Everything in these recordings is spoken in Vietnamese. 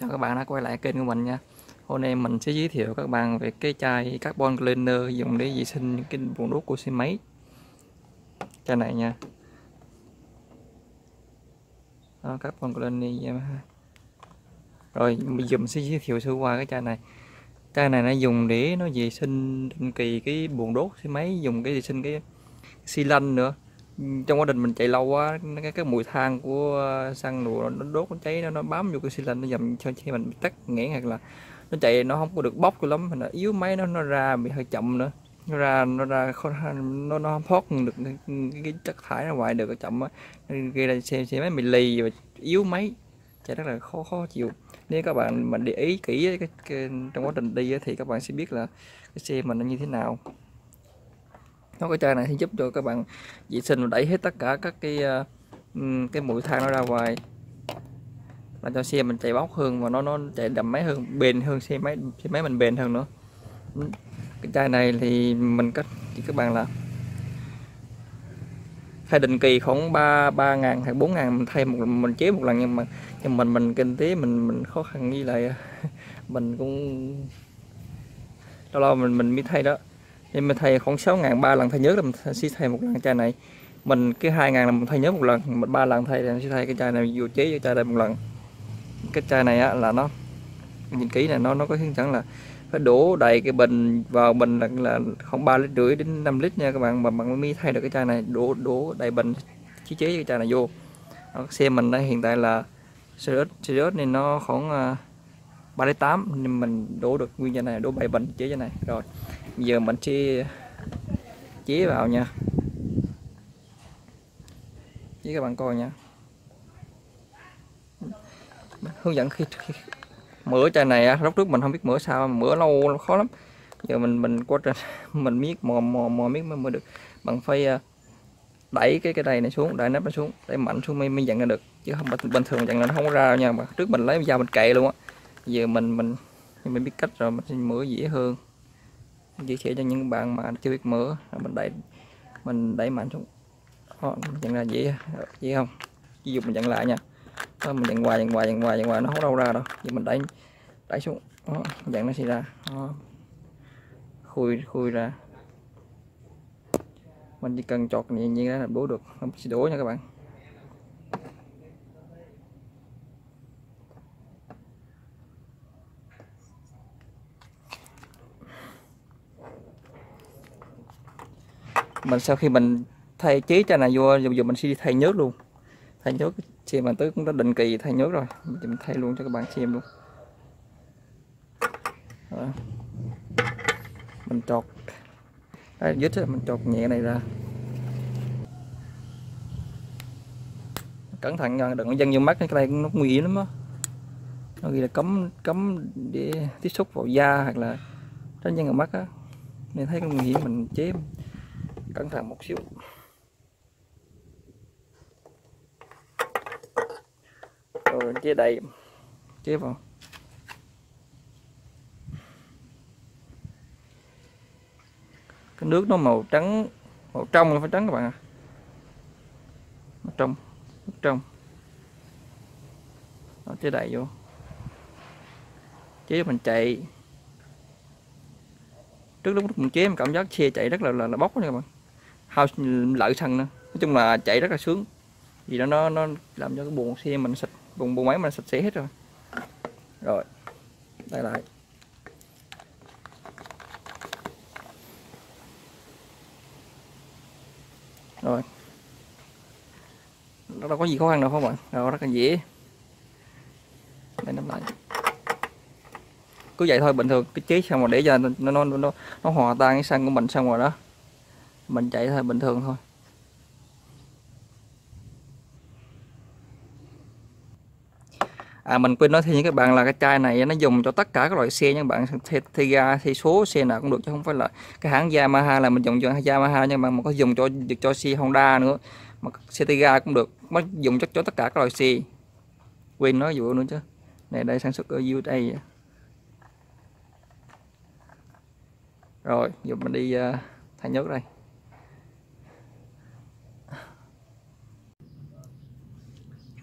Chào các bạn đã quay lại kênh của mình nha. Hôm nay mình sẽ giới thiệu các bạn về cái chai carbon cleaner dùng để vệ sinh những cái buồng đốt của xe máy. Chai này nha. Đó, carbon cleaner Rồi bây giờ mình sẽ giới thiệu sơ qua cái chai này. Chai này nó dùng để nó vệ sinh định kỳ cái buồng đốt xe máy Dùng cái vệ sinh cái xi lanh nữa trong quá trình mình chạy lâu quá cái cái mùi than của ờ, xăng đồ nó đốt nó cháy nó nó bám vô cái xi lanh nó dầm cho khi mình bị tắt nghẽn hoặc là nó chạy nó không có được bốc cho lắm nó yếu máy nó nó ra bị hơi chậm nữa. Nó ra nó ra nó nó không thoát được cái, cái chất thải ra ngoài được chậm á gây ra xe xe máy bị lì và yếu máy chạy rất là khó khó chịu. Nếu các bạn mà để ý kỹ cái, cái, trong quá trình đi thì các bạn sẽ biết là cái xe mình nó như thế nào nó cái chai này thì giúp cho các bạn vệ sinh và đẩy hết tất cả các cái ờ, cái mũi than nó ra ngoài. Làm cho xe mình chạy bóc hơn và nó nó chạy đậm máy hơn, bền hơn, xe máy xe máy mình bền hơn nữa. Cái chai này thì mình cách chỉ các bạn là thay định kỳ khoảng ba ba ngàn hay bốn ngàn mình thay một mình chế một lần nhưng mà, nhưng mình mình kinh tế mình mình khó khăn như lại ờ, mình cũng lâu lâu mình mình mới thay đó nên mình thay khoảng 6 ngàn ba lần thay nhớ là mình sẽ thay một lần chai này. Mình cái hai ngàn là mình thay nhớ một lần mình ba lần thay thì sẽ thay cái chai này vô chế cho chai này một lần. Cái chai này á, là nó nhìn kỹ này nó nó có hướng dẫn là phải đổ đầy cái bình vào bình là, là khoảng ba lít rưỡi đến 5 lít nha các bạn mà bạn mới thay được cái chai này đổ đổ đầy bình chế chế cái chai này vô. Xe mình đây hiện tại là Sirius Sirius này nó khoảng à, ba đến tám nên mình đổ được nguyên chai này đổ bảy bình chế chai này rồi giờ mình sẽ chế vào nha. Với các bạn coi nha. Hướng dẫn khi, khi mở chai này lúc trước mình không biết mở sao mở lâu khó lắm. Giờ mình mình qua trên mình miết mò mò mò miết mới được. Bằng phải à, đẩy cái cái này này xuống đẩy nắp nó xuống đẩy mạnh xuống mới mới dặn ra được. Chứ không bình thường dặn là nó không có ra nha. Mà trước mình lấy dao mình cậy luôn á. Giờ mình mình mình biết cách rồi mình sẽ mở dễ hơn giới thiệu cho những bạn mà chưa biết mở. Mình đẩy mình đẩy mạnh xuống. Đó, mình nhận ra dễ dễ không? Ví dụ mình nhận lại nha. Đó, mình nhận hoài nhận hoài nhận hoài nhận hoài nó không đâu ra đâu. Giờ mình đẩy đẩy xuống. Ờ, Đó, dặn nó sẽ ra. Đó. khui khui ra. Mình chỉ cần chọt nhẹ nhàng là đổ được. Không sẽ đổ nha các bạn. Mình sau khi mình thay chế chai này vô giờ mình sẽ đi thay nhớt luôn. Thay nhớt xe mà tới cũng đã định kỳ thay nhớt rồi. Mình thay luôn cho các bạn xem luôn. Đó. mình trọt đây, dứt mình trọt nhẹ này ra. Cẩn thận đừng có dân vô mắt cái này nó nguy hiểm lắm á. Nó ghi là cấm cấm để tiếp xúc vào da hoặc là tránh dân vào mắt á. Nên thấy cái nguy hiểm mình chế cẩn thận một xíu. Rồi chế đầy. Chế vào. Cái nước nó màu trắng màu trong là phải trắng các bạn ạ. À. màu trong nước trong. Nó chế đầy vô. Chế mình chạy. Trước lúc mình chế mình cảm giác xe chạy rất là là, là bốc nha các bạn hao lợi xăng nữa. Nói chung là chạy rất là sướng. Vì nó nó nó làm cho cái buồng xe mình sạch, buồng buồng máy mình sạch sẽ hết rồi. Rồi, đây lại. Rồi. Nó đâu có gì khó khăn đâu không bạn rồi, rất là dễ. Đây nắm lại. Cứ vậy thôi, bình thường. Cái chế xong rồi để cho nó nó nó nó hòa tan cái xăng của mình xong rồi đó mình chạy thôi bình thường thôi. À mình quên nói thêm với các bạn là cái chai này nó dùng cho tất cả các loại xe nha các bạn. Thay ga thì số xe nào cũng được chứ không phải là cái hãng Yamaha là mình dùng cho Yamaha nhưng mà mình có dùng cho được cho xe Honda nữa. Mà xe Tiga cũng được nó dùng cho, cho tất cả các loại xe. Quên nói vụ nữa chứ. Này đây sản xuất ở USA rồi giờ mình đi uh, thay nhớt đây.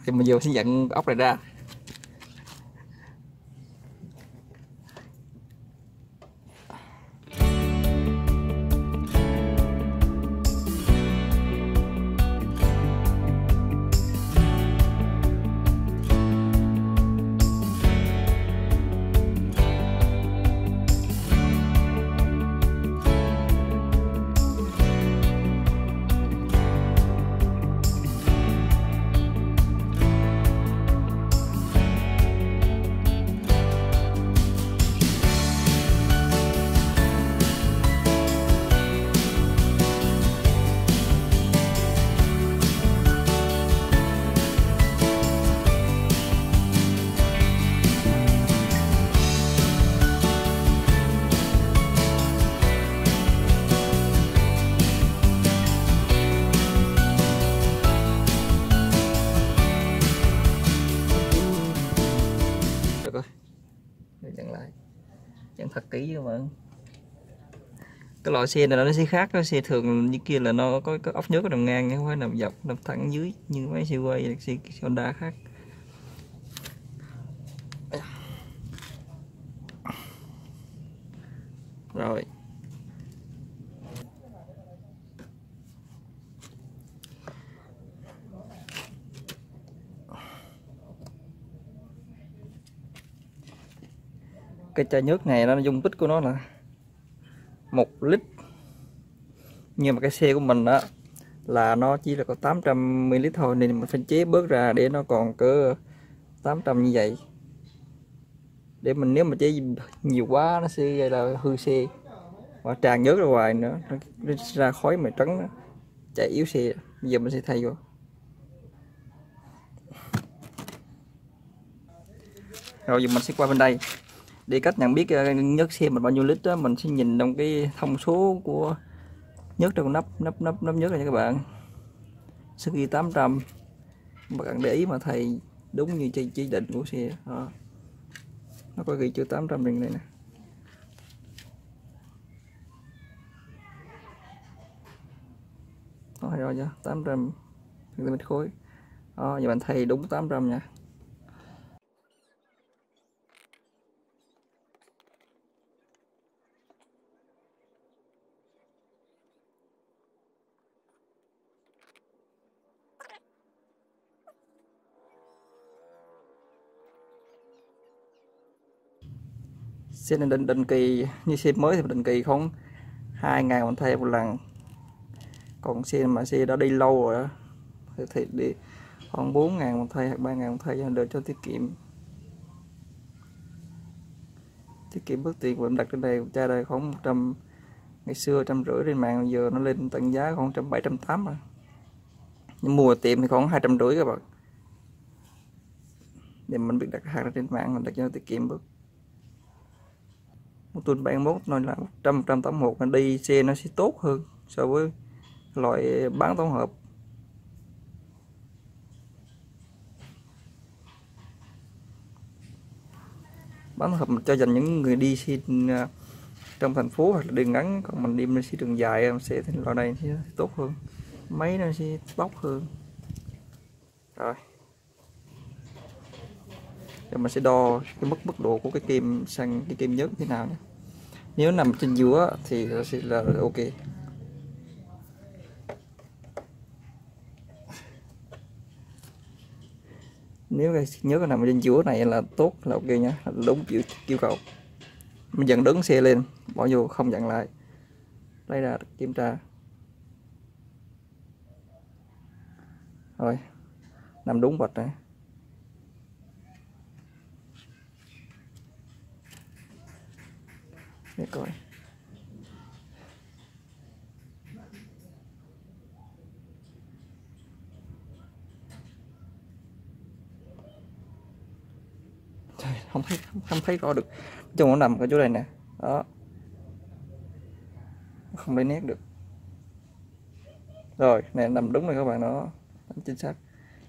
Thì mình vừa sẽ nhận ốc này ra. Kỹ các bạn cái loại xe này nó sẽ khác cái xe thường như kia là nó có, cái ốc nhớt nằm ngang không phải nằm dọc nằm thẳng dưới như mấy xe quay xe Honda khác. Rồi. Cái chai nước này nó dung tích của nó là một lít. Nhưng mà cái xe của mình đó là nó chỉ là có 800 ml thôi, nên mình phải chế bớt ra để nó còn cỡ 800 như vậy. Để mình, nếu mà chế nhiều quá, nó sẽ gây là hư xe. Và tràn nhớt ra ngoài nữa, nó ra khói mà trắng chạy yếu xe. Bây giờ mình sẽ thay vô. Rồi, giờ mình sẽ qua bên đây để cách nhận biết ờ, nhớt xe mình bao nhiêu lít đó mình sẽ nhìn trong cái thông số của nhớt trong nắp nắp nắp nắp nhớt này nha các bạn. Sẽ ghi 800 các bạn để ý mà thầy đúng như chỉ, chỉ định của xe đó. nó có ghi chữ 800 trên này nè. Rồi rồi nha 800 cm khối. À, giờ bạn thầy đúng 800 nha. Xe này định định kỳ như xe mới thì định kỳ không hai ngày mình thay một lần. Còn xe mà xe đã đi lâu rồi thì, thì đi khoảng 4 ngàn một thay hoặc 3 ngàn một thay để cho tiết kiệm. Tiết kiệm bước tiền của em đặt trên đây cha đây khoảng 100 ngày xưa trăm rưỡi trên mạng giờ nó lên tận giá khoảng trăm bảy trăm tám rồi. Nhưng mua tiệm thì khoảng hai trăm rưỡi các bạn. Để mình biết đặt hàng trên mạng mình đặt cho tiết kiệm bớt tuần 31 nói là 100 181 là đi xe nó sẽ tốt hơn so với loại bán tổng hợp. Bán tổng hợp cho dành những người đi xe à, trong thành phố hoặc là đường ngắn, còn mình đi xe đường dài sẽ thì loại này sẽ tốt hơn. Máy nó sẽ bóc hơn. Rồi rồi mình sẽ đo cái mức mức độ của cái kim sang cái kim nhớt thế nào nhé. Nếu nằm trên giữa thì nó sẽ là ok. Nếu cái nhớ cái nằm trên giữa này là tốt là ok nhá đúng yêu, yêu cầu mình dần đứng xe lên bỏ vô không dặn lại. Lấy ra kiểm tra. Rồi. Nằm đúng vật này. Để coi Trời, không thấy không thấy rõ được. Chung nó nằm ở chỗ này nè. Đó. Không lấy nét được. Rồi này nằm đúng rồi các bạn nó chính xác.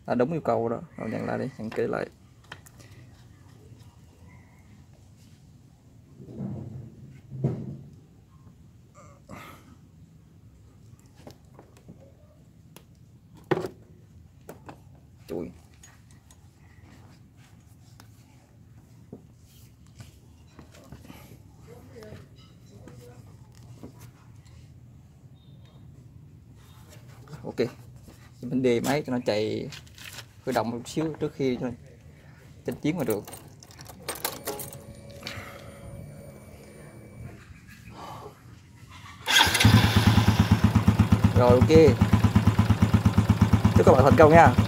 Là đúng yêu cầu đó. Rồi nhận lại đi nhận kỹ lại. Chuỗi ok. Mình đề máy cho nó chạy khởi động một xíu trước khi cho trên chiến mà được. Rồi, ok. Chúc các bạn thành công nha.